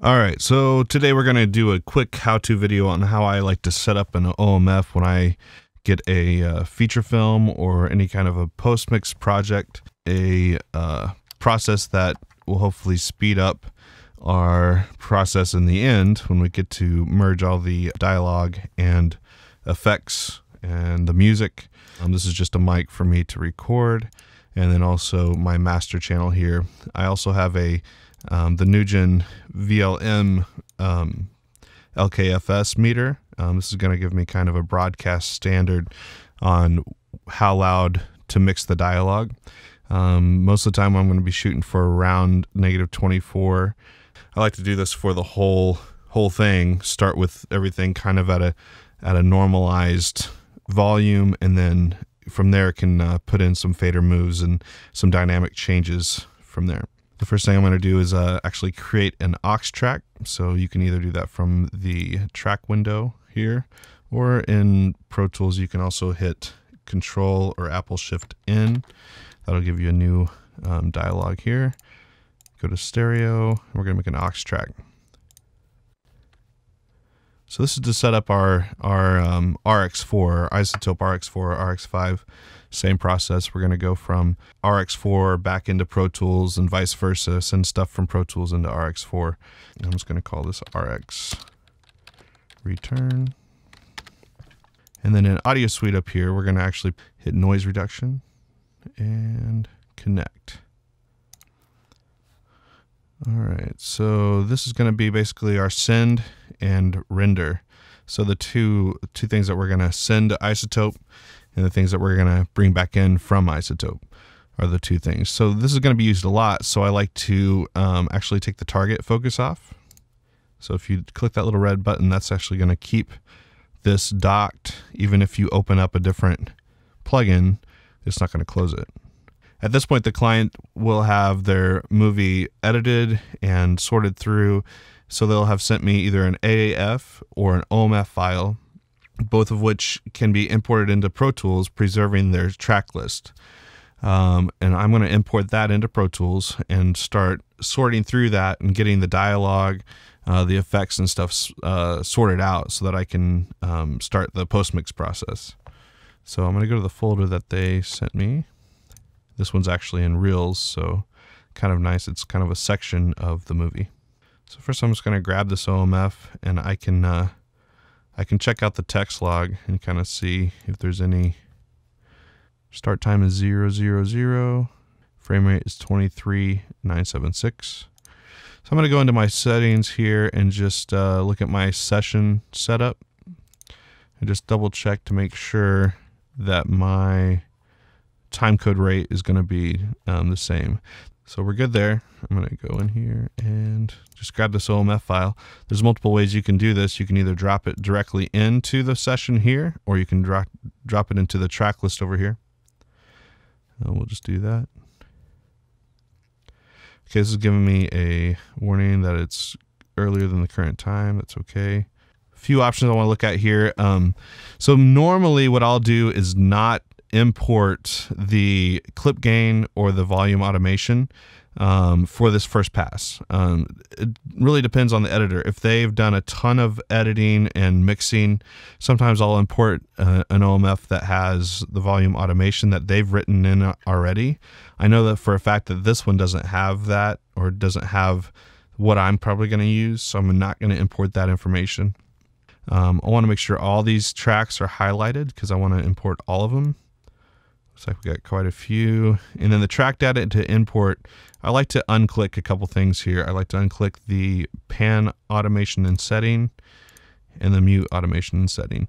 All right, so today we're going to do a quick how-to video on how I like to set up an OMF when I get a uh, feature film or any kind of a post-mix project, a uh, process that will hopefully speed up our process in the end when we get to merge all the dialogue and effects and the music. Um, this is just a mic for me to record and then also my master channel here. I also have a um, the Nugen VLM um, LKFS meter. Um, this is going to give me kind of a broadcast standard on how loud to mix the dialogue. Um, most of the time, I'm going to be shooting for around negative 24. I like to do this for the whole whole thing. Start with everything kind of at a at a normalized volume, and then from there can uh, put in some fader moves and some dynamic changes from there. The first thing I'm going to do is uh, actually create an aux track. So you can either do that from the track window here, or in Pro Tools, you can also hit Control or Apple Shift N. That'll give you a new um, dialog here. Go to stereo. We're going to make an aux track. So this is to set up our our um, RX4, iZotope RX4, RX5 same process. We're going to go from RX4 back into Pro Tools and vice versa. Send stuff from Pro Tools into RX4. I'm just going to call this RX return. And then in Audio Suite up here, we're going to actually hit noise reduction and connect. All right, so this is going to be basically our send and render. So the two two things that we're going to send to iZotope and the things that we're going to bring back in from iZotope are the two things. So this is going to be used a lot. So I like to um, actually take the target focus off. So if you click that little red button, that's actually going to keep this docked. Even if you open up a different plugin, it's not going to close it. At this point, the client will have their movie edited and sorted through. So they'll have sent me either an AAF or an OMF file both of which can be imported into Pro Tools, preserving their track list. Um, and I'm going to import that into Pro Tools and start sorting through that and getting the dialogue, uh, the effects and stuff uh, sorted out so that I can um, start the post mix process. So I'm going to go to the folder that they sent me. This one's actually in Reels, so kind of nice. It's kind of a section of the movie. So first I'm just going to grab this OMF and I can uh, I can check out the text log and kind of see if there's any start time is 000, frame rate is 23976. So I'm going to go into my settings here and just uh, look at my session setup and just double check to make sure that my time code rate is going to be um, the same. So we're good there. I'm going to go in here and just grab this OMF file. There's multiple ways you can do this. You can either drop it directly into the session here, or you can drop, drop it into the track list over here. Uh, we'll just do that. Okay, this is giving me a warning that it's earlier than the current time. That's okay. A few options I want to look at here. Um, so normally what I'll do is not import the clip gain or the volume automation um, for this first pass. Um, it really depends on the editor. If they've done a ton of editing and mixing, sometimes I'll import uh, an OMF that has the volume automation that they've written in already. I know that for a fact that this one doesn't have that or doesn't have what I'm probably going to use, so I'm not going to import that information. Um, I want to make sure all these tracks are highlighted because I want to import all of them. Looks like we got quite a few. And then the track data to import, I like to unclick a couple things here. I like to unclick the pan automation and setting and the mute automation and setting.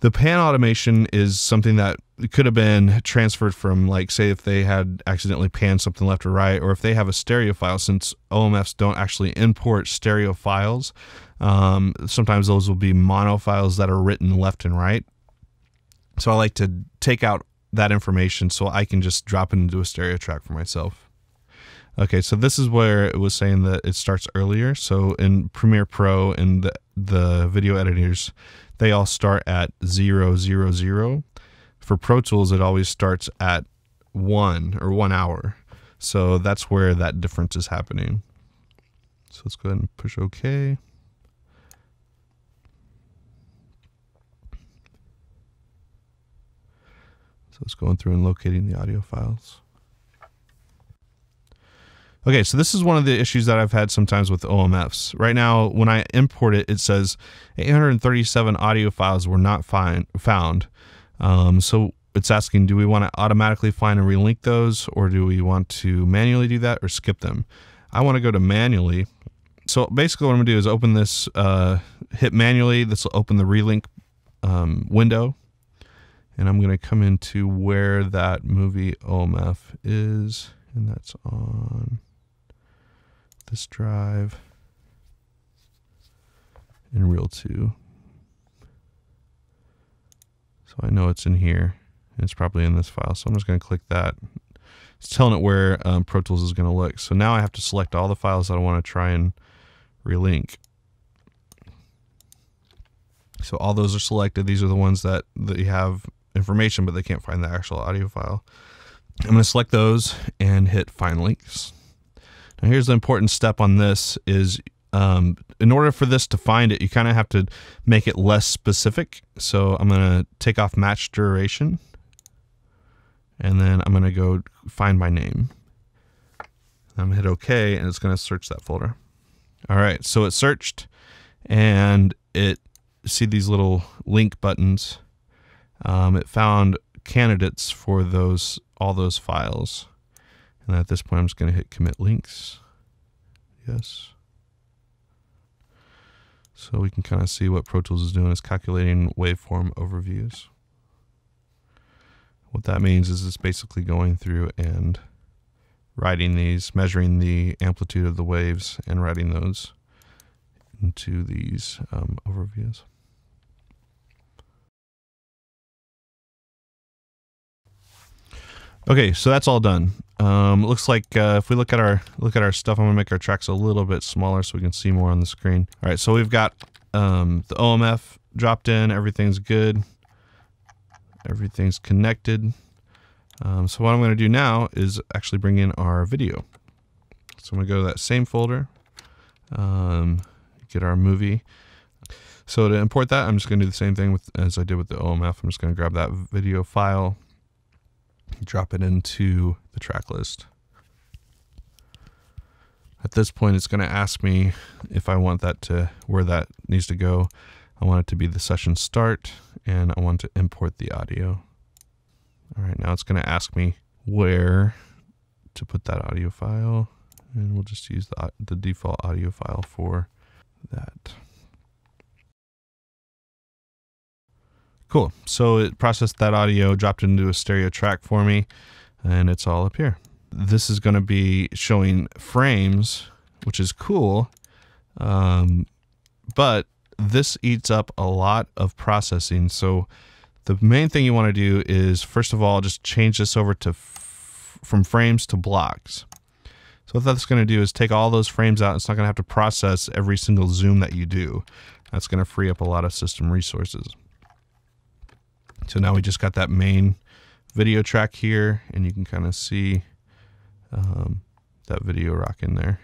The pan automation is something that could have been transferred from, like, say, if they had accidentally panned something left or right, or if they have a stereo file, since OMFs don't actually import stereo files, um, sometimes those will be mono files that are written left and right. So I like to take out that information so I can just drop it into a stereo track for myself. Okay, so this is where it was saying that it starts earlier. So in Premiere Pro and the, the video editors, they all start at zero zero zero. For Pro Tools, it always starts at one or one hour. So that's where that difference is happening. So let's go ahead and push OK. So it's going through and locating the audio files. Okay, so this is one of the issues that I've had sometimes with OMFs. Right now, when I import it, it says 837 audio files were not find, found. Um, so it's asking, do we want to automatically find and relink those, or do we want to manually do that or skip them? I want to go to manually. So basically, what I'm going to do is open this, uh, hit manually. This will open the relink um, window. And I'm going to come into where that movie OMF is, and that's on this drive in Reel 2. So I know it's in here. And it's probably in this file. So I'm just going to click that. It's telling it where um, Pro Tools is going to look. So now I have to select all the files that I want to try and relink. So all those are selected. These are the ones that, that you have information, but they can't find the actual audio file. I'm going to select those and hit Find Links. Now here's the important step on this is um, in order for this to find it, you kind of have to make it less specific. So I'm going to take off match duration and then I'm going to go find my name. I'm going to hit OK and it's going to search that folder. All right, so it searched and it see these little link buttons. Um, it found candidates for those all those files. And at this point, I'm just going to hit commit links. Yes. So we can kind of see what Pro Tools is doing is calculating waveform overviews. What that means is it's basically going through and writing these, measuring the amplitude of the waves and writing those into these um, overviews. Okay, so that's all done. Um, looks like uh, if we look at our look at our stuff, I'm gonna make our tracks a little bit smaller so we can see more on the screen. All right, so we've got um, the OMF dropped in. Everything's good. Everything's connected. Um, so what I'm to do now is actually bring in our video. So I'm to go to that same folder, um, get our movie. So to import that, I'm just to do the same thing with as I did with the OMF. I'm just to grab that video file, drop it into the track list. At this point, it's going to ask me if I want that to, where that needs to go. I want it to be the session start, and I want to import the audio. All right, now it's going to ask me where to put that audio file, and we'll just use the, the default audio file for that. Cool. So it processed that audio, dropped it into a stereo track for me, and it's all up here. This is going to be showing frames, which is cool, um, but this eats up a lot of processing. So the main thing you want to do is, first of all, just change this over to from frames to blocks. So what that's going to do is take all those frames out. It's not going to have to process every single zoom that you do. That's going to free up a lot of system resources. So now we just got that main video track here, and you can kind of see um, that video rock in there.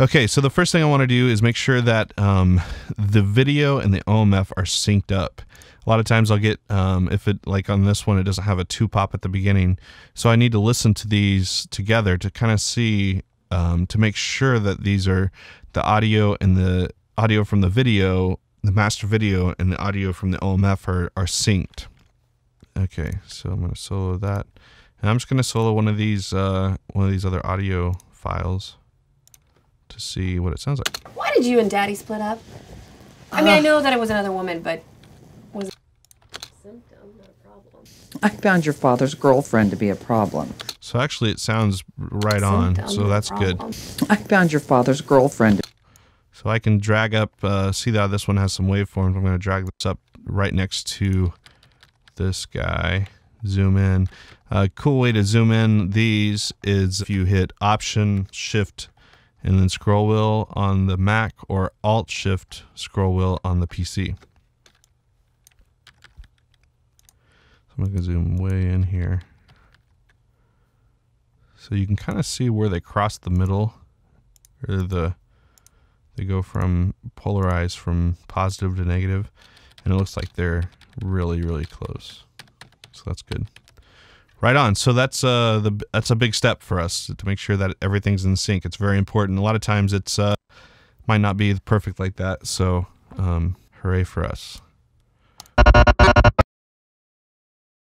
Okay, so the first thing I want to do is make sure that um, the video and the OMF are synced up. A lot of times I'll get, um, if it, like on this one, it doesn't have a two pop at the beginning. So I need to listen to these together to kind of see, um, to make sure that these are the audio and the audio from the video, the master video and the audio from the OMF are, are synced. Okay, so I'm going to solo that. And I'm just going to solo one of these, uh, one of these other audio files to see what it sounds like. Why did you and Daddy split up? I mean, uh, I know that it was another woman, but was it symptom, not a problem? I found your father's girlfriend to be a problem. So actually, it sounds right symptom, on. So that's good. I found your father's girlfriend. So I can drag up. Uh, see that this one has some waveforms. I'm going to drag this up right next to this guy. Zoom in. A uh, cool way to zoom in these is if you hit Option Shift and then scroll wheel on the Mac or Alt Shift scroll wheel on the PC. So I'm to zoom way in here. So you can kind of see where they cross the middle or the They go from polarized from positive to negative, and it looks like they're really, really close. So that's good. Right on. So that's uh, the that's a big step for us to make sure that everything's in sync. It's very important. A lot of times it's uh, might not be perfect like that. So um, hooray for us.